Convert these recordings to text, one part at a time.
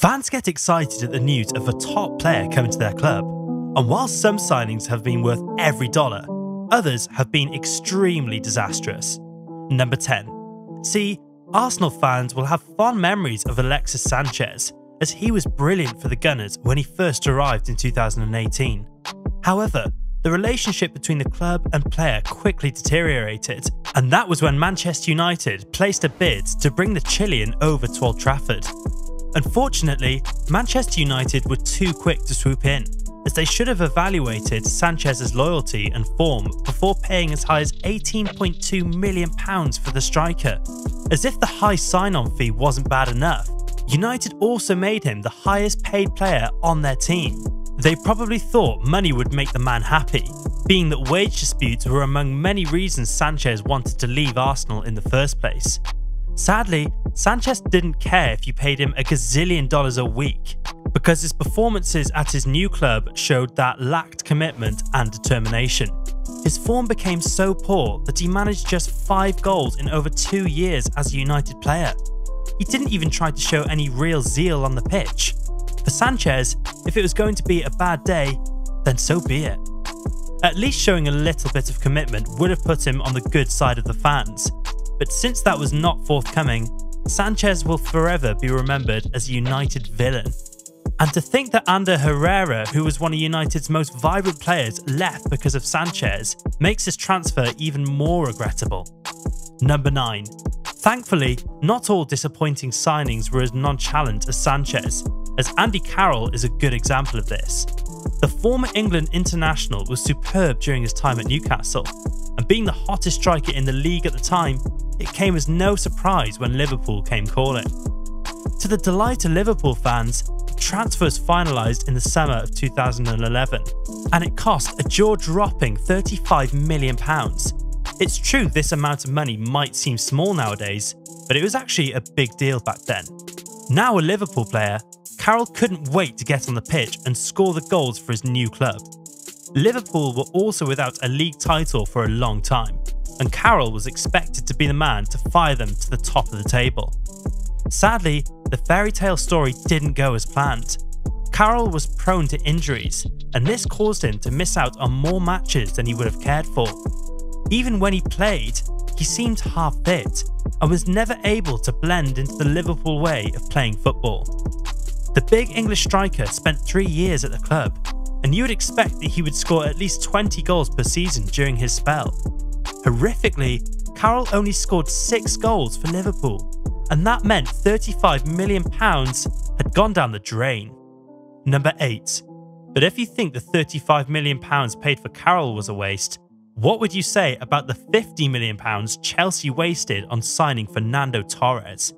Fans get excited at the news of a top player coming to their club, and while some signings have been worth every dollar, others have been extremely disastrous. Number 10. See, Arsenal fans will have fond memories of Alexis Sanchez, as he was brilliant for the Gunners when he first arrived in 2018. However, the relationship between the club and player quickly deteriorated, and that was when Manchester United placed a bid to bring the Chilean over to Old Trafford. Unfortunately, Manchester United were too quick to swoop in, as they should have evaluated Sanchez's loyalty and form before paying as high as £18.2 million for the striker. As if the high sign on fee wasn't bad enough, United also made him the highest paid player on their team. They probably thought money would make the man happy, being that wage disputes were among many reasons Sanchez wanted to leave Arsenal in the first place. Sadly, Sanchez didn't care if you paid him a gazillion dollars a week, because his performances at his new club showed that lacked commitment and determination. His form became so poor that he managed just 5 goals in over 2 years as a United player. He didn't even try to show any real zeal on the pitch. For Sanchez, if it was going to be a bad day, then so be it. At least showing a little bit of commitment would have put him on the good side of the fans, but since that was not forthcoming, Sanchez will forever be remembered as a United villain. And to think that Ander Herrera, who was one of United's most vibrant players, left because of Sanchez makes his transfer even more regrettable. Number 9. Thankfully, not all disappointing signings were as nonchalant as Sanchez, as Andy Carroll is a good example of this. The former England international was superb during his time at Newcastle, and being the hottest striker in the league at the time, it came as no surprise when Liverpool came calling. To the delight of Liverpool fans, the transfer was finalised in the summer of 2011, and it cost a jaw dropping £35 million. It's true this amount of money might seem small nowadays, but it was actually a big deal back then. Now a Liverpool player, Carroll couldn't wait to get on the pitch and score the goals for his new club. Liverpool were also without a league title for a long time, and Carroll was expected to be the man to fire them to the top of the table. Sadly, the fairy tale story didn't go as planned. Carroll was prone to injuries, and this caused him to miss out on more matches than he would have cared for. Even when he played, he seemed half fit and was never able to blend into the Liverpool way of playing football. The big English striker spent three years at the club, and you would expect that he would score at least 20 goals per season during his spell. Horrifically, Carroll only scored 6 goals for Liverpool, and that meant £35 million had gone down the drain. Number 8. But if you think the £35 million paid for Carroll was a waste, what would you say about the £50 million Chelsea wasted on signing Fernando Torres?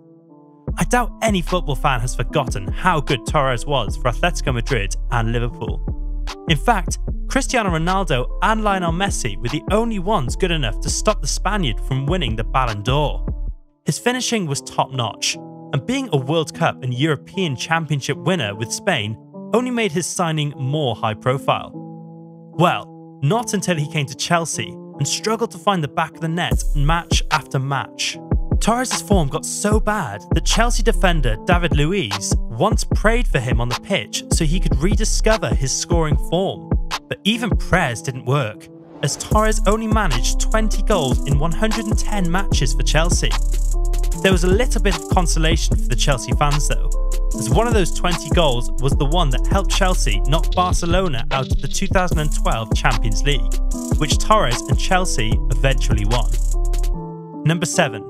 I doubt any football fan has forgotten how good Torres was for Atletico Madrid and Liverpool. In fact, Cristiano Ronaldo and Lionel Messi were the only ones good enough to stop the Spaniard from winning the Ballon d'Or. His finishing was top notch, and being a World Cup and European Championship winner with Spain only made his signing more high profile. Well, not until he came to Chelsea and struggled to find the back of the net match after match. Torres' form got so bad that Chelsea defender David Luiz once prayed for him on the pitch so he could rediscover his scoring form. But even prayers didn't work, as Torres only managed 20 goals in 110 matches for Chelsea. There was a little bit of consolation for the Chelsea fans though, as one of those 20 goals was the one that helped Chelsea knock Barcelona out of the 2012 Champions League, which Torres and Chelsea eventually won. Number 7.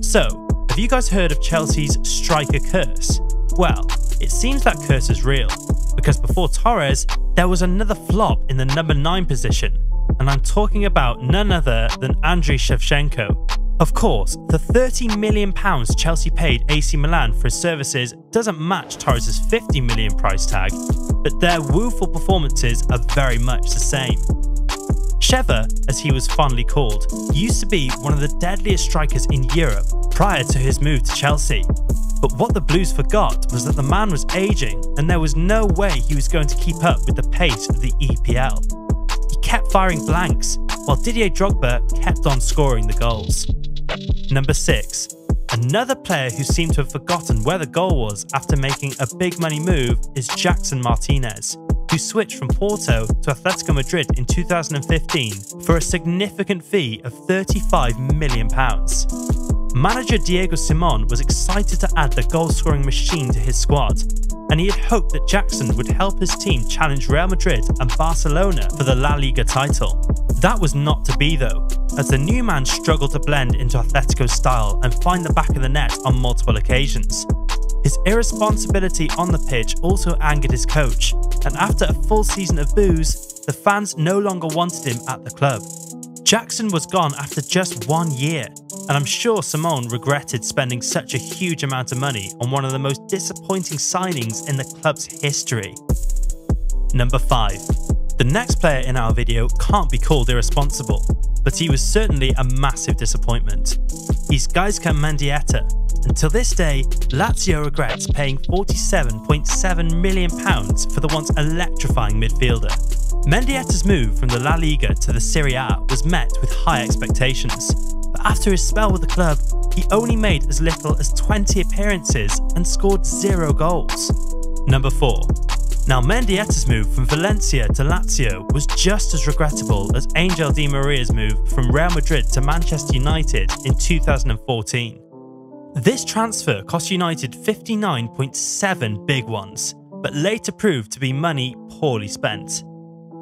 So, have you guys heard of Chelsea's striker curse? Well, it seems that curse is real, because before Torres, there was another flop in the number 9 position, and I'm talking about none other than Andriy Shevchenko. Of course, the £30 million Chelsea paid AC Milan for his services doesn't match Torres' £50 million price tag, but their woeful performances are very much the same. Sheva, as he was fondly called, used to be one of the deadliest strikers in Europe prior to his move to Chelsea. But what the Blues forgot was that the man was aging and there was no way he was going to keep up with the pace of the EPL. He kept firing blanks, while Didier Drogba kept on scoring the goals. Number 6. Another player who seemed to have forgotten where the goal was after making a big money move is Jackson Martinez, who switched from Porto to Atletico Madrid in 2015 for a significant fee of £35 million. Manager Diego Simeone was excited to add the goal scoring machine to his squad, and he had hoped that Jackson would help his team challenge Real Madrid and Barcelona for the La Liga title. That was not to be though, as the new man struggled to blend into Atletico's style and find the back of the net on multiple occasions. His irresponsibility on the pitch also angered his coach, and after a full season of booze, the fans no longer wanted him at the club. Jackson was gone after just one year, and I'm sure Simeone regretted spending such a huge amount of money on one of the most disappointing signings in the club's history. Number 5. The next player in our video can't be called irresponsible, but he was certainly a massive disappointment. He's Gaizka Mendieta. Until this day, Lazio regrets paying £47.7 million for the once electrifying midfielder. Mendieta's move from the La Liga to the Serie A was met with high expectations, but after his spell with the club, he only made as little as 20 appearances and scored zero goals. Number 4. Now Mendieta's move from Valencia to Lazio was just as regrettable as Angel Di Maria's move from Real Madrid to Manchester United in 2014. This transfer cost United 59.7 big ones, but later proved to be money poorly spent.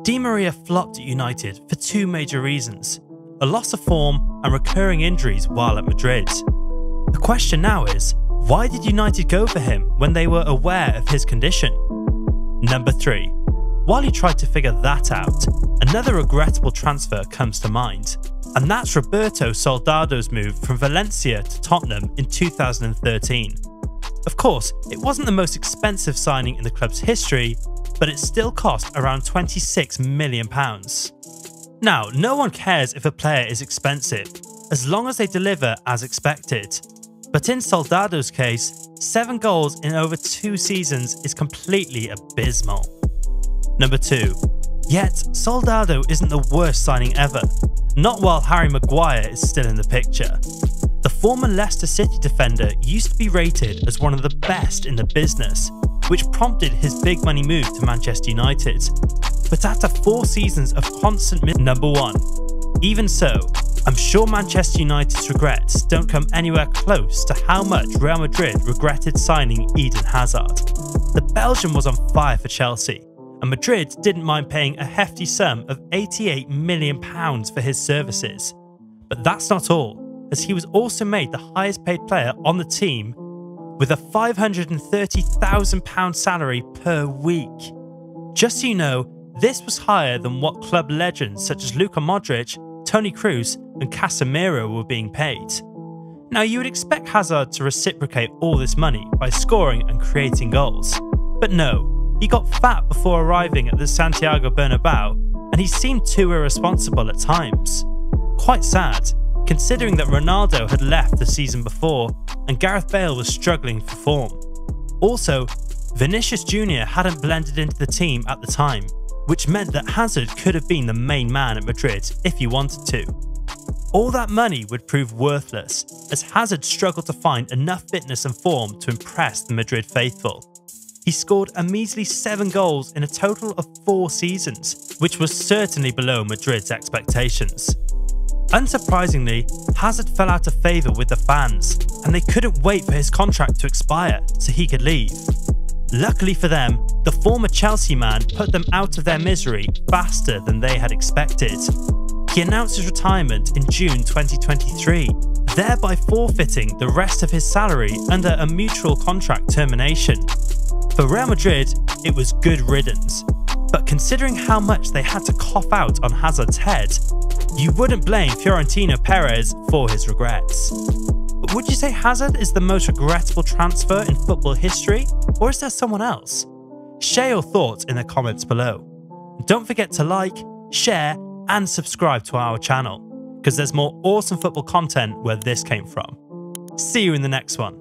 Di Maria flopped at United for two major reasons a loss of form and recurring injuries while at Madrid. The question now is why did United go for him when they were aware of his condition? Number 3. While he tried to figure that out, another regrettable transfer comes to mind, and that's Roberto Soldado's move from Valencia to Tottenham in 2013. Of course, it wasn't the most expensive signing in the club's history, but it still cost around £26 million. Now, no one cares if a player is expensive, as long as they deliver as expected. But in Soldado's case, 7 goals in over 2 seasons is completely abysmal. Number 2. Yet, Soldado isn't the worst signing ever, not while Harry Maguire is still in the picture. The former Leicester City defender used to be rated as one of the best in the business, which prompted his big money move to Manchester United. But after four seasons of constant number one, even so, I'm sure Manchester United's regrets don't come anywhere close to how much Real Madrid regretted signing Eden Hazard. The Belgian was on fire for Chelsea, and Madrid didn't mind paying a hefty sum of £88 million for his services. But that's not all, as he was also made the highest paid player on the team with a £530,000 salary per week. Just so you know, this was higher than what club legends such as Luka Modric, Toni Kroos, and Casemiro were being paid. Now, you would expect Hazard to reciprocate all this money by scoring and creating goals. But no, he got fat before arriving at the Santiago Bernabeu, and he seemed too irresponsible at times. Quite sad, considering that Ronaldo had left the season before and Gareth Bale was struggling for form. Also, Vinicius Jr. hadn't blended into the team at the time, which meant that Hazard could have been the main man at Madrid if he wanted to. All that money would prove worthless, as Hazard struggled to find enough fitness and form to impress the Madrid faithful. He scored a measly 7 goals in a total of 4 seasons, which was certainly below Madrid's expectations. Unsurprisingly, Hazard fell out of favour with the fans, and they couldn't wait for his contract to expire so he could leave. Luckily for them, the former Chelsea man put them out of their misery faster than they had expected. He announced his retirement in June 2023, thereby forfeiting the rest of his salary under a mutual contract termination. For Real Madrid, it was good riddance, but considering how much they had to cough out on Hazard's head, you wouldn't blame Florentino Perez for his regrets. But would you say Hazard is the most regrettable transfer in football history, or is there someone else? Share your thoughts in the comments below. Don't forget to like, share, and subscribe to our channel, because there's more awesome football content where this came from. See you in the next one.